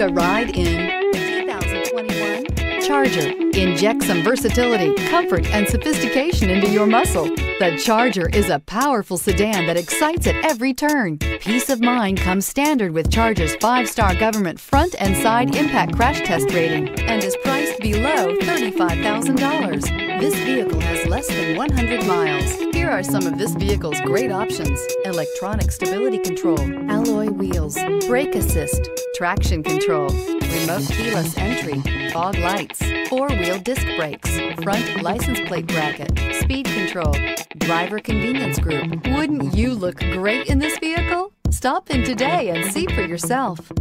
Take a ride in the 2021 Charger. Inject some versatility, comfort, and sophistication into your muscle. The Charger is a powerful sedan that excites at every turn. Peace of mind comes standard with Charger's five-star government front and side impact crash test rating and is priced below $35,000. This vehicle has less than 100 miles. Here are some of this vehicle's great options. Electronic stability control, alloy wheels, brake assist, traction control, remote keyless entry, fog lights, four-wheel disc brakes, front license plate bracket, speed control, driver convenience group. Wouldn't you look great in this vehicle? Stop in today and see for yourself.